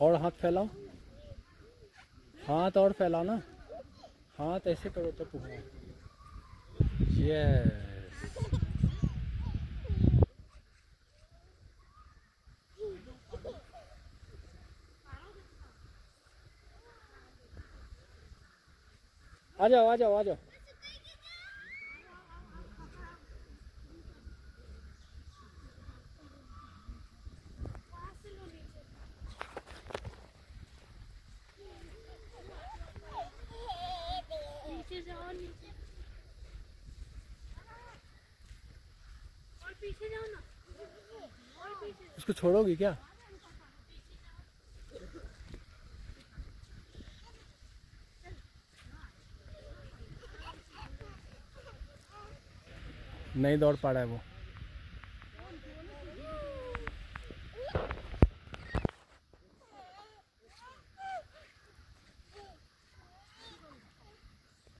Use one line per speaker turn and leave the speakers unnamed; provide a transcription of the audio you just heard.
और हाथ फैलाओ। हाथ और फैलाओ ना हाथ ऐसे करो तो पुगना यस आ जाओ आ जाओ आ जाओ
नीचे जाओ नीचे और पीछे जाओ ना और पीछे
उसको छोड़ोगी क्या? नहीं दौड़ पा रहा है वो।